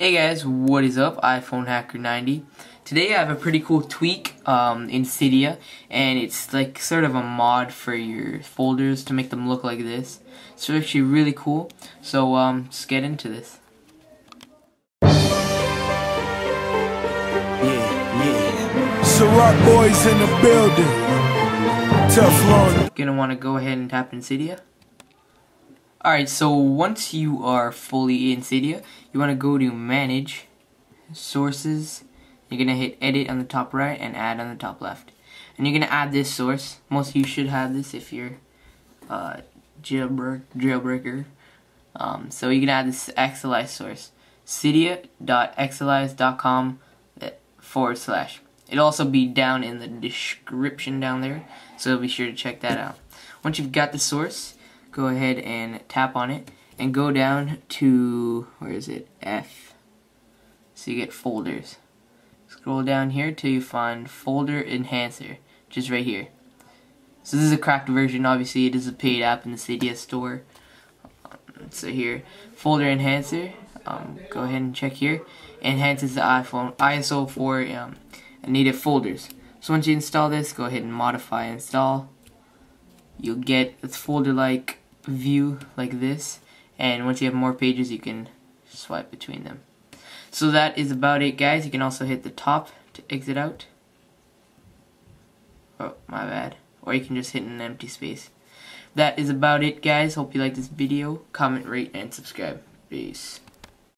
Hey guys, what is up? iPhone Hacker 90. Today I have a pretty cool tweak um, in Cydia, and it's like sort of a mod for your folders to make them look like this. It's actually really cool. So um, let's get into this. Yeah, yeah. Ciroc boys in the building. Teflon. Gonna want to go ahead and tap in Cydia. Alright, so once you are fully in Cydia, you want to go to Manage, Sources, you're going to hit Edit on the top right and Add on the top left. And you're going to add this source. Most of you should have this if you're uh, jailbreak, jailbreaker. Um, so you can add this Xsellize source, cydia.xsellize.com uh, forward slash. It'll also be down in the description down there, so be sure to check that out. Once you've got the source, go ahead and tap on it and go down to where is it? F. So you get folders. Scroll down here till you find folder enhancer just right here. So this is a cracked version. Obviously it is a paid app in the Cydia store. So here folder enhancer. Um, go ahead and check here. Enhances the iPhone ISO for um, native folders. So once you install this go ahead and modify install. You'll get it's folder like view like this and once you have more pages you can swipe between them. So that is about it guys. You can also hit the top to exit out. Oh my bad. Or you can just hit an empty space. That is about it guys. Hope you like this video. Comment rate and subscribe. Peace